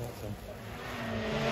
Awesome.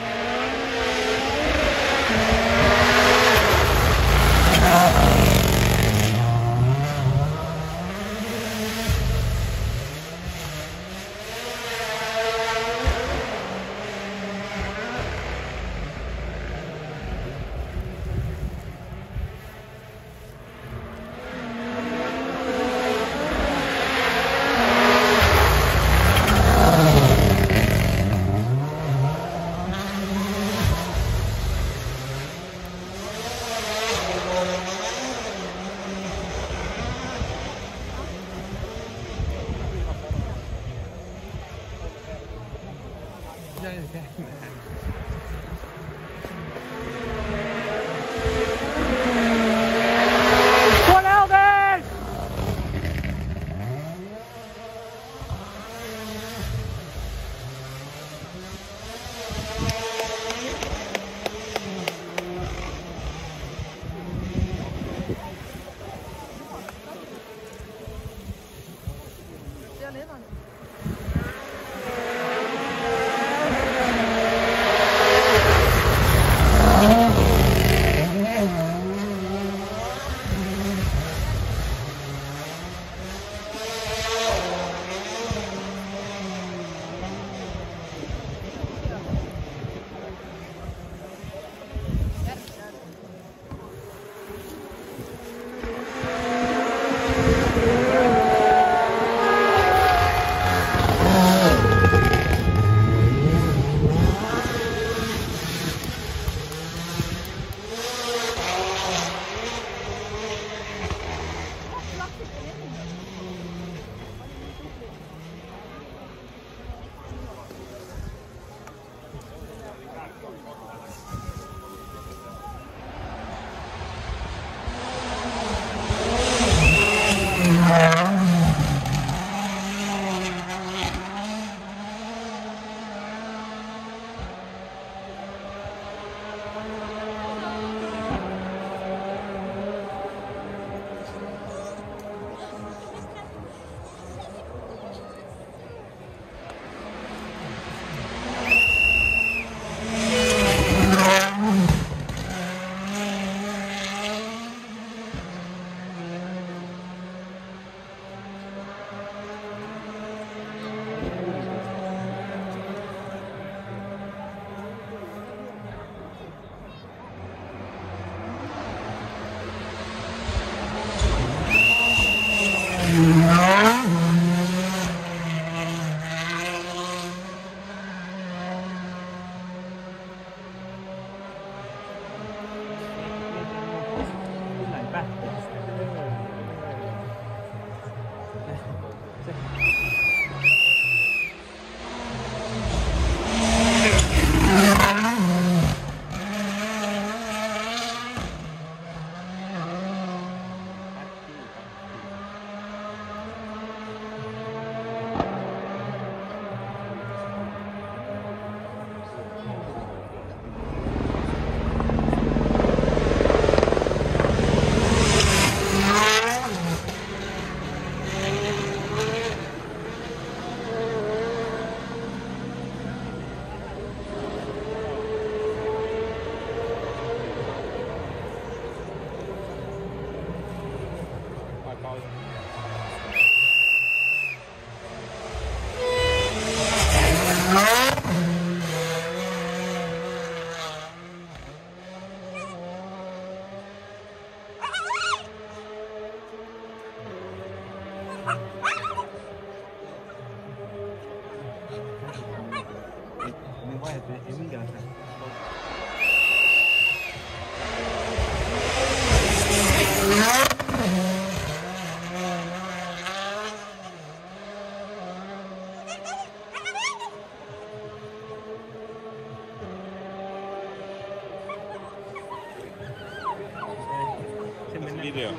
ali.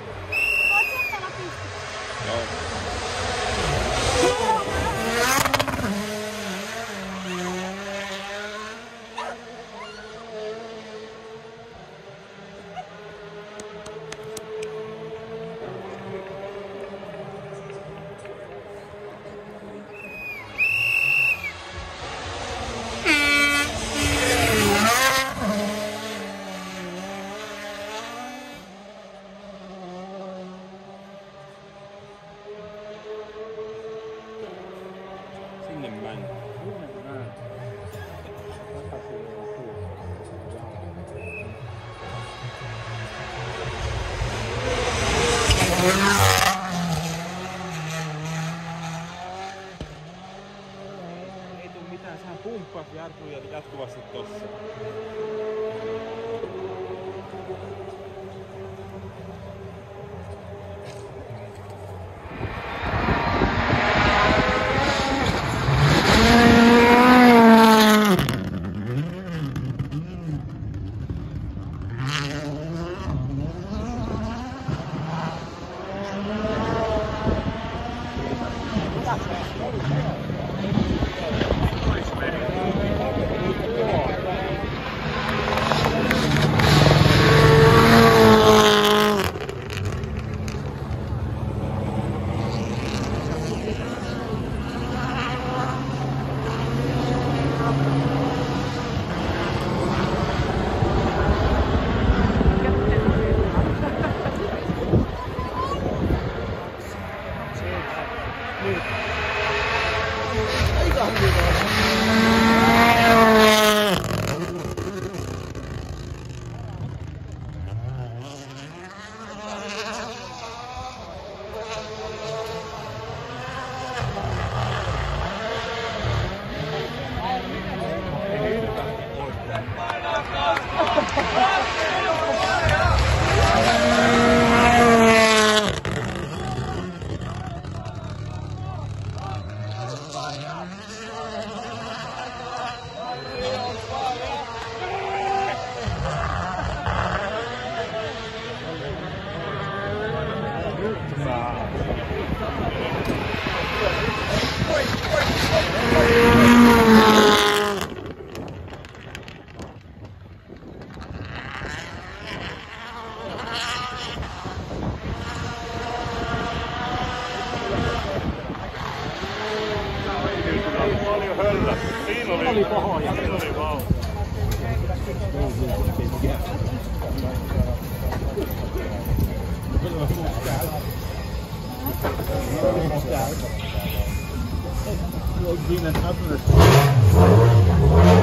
Pode soltar na pista. Não. Ei tuu mitään, sehän pumppas jarruja jatkuvasti tossa. Look, Dean, that's happening.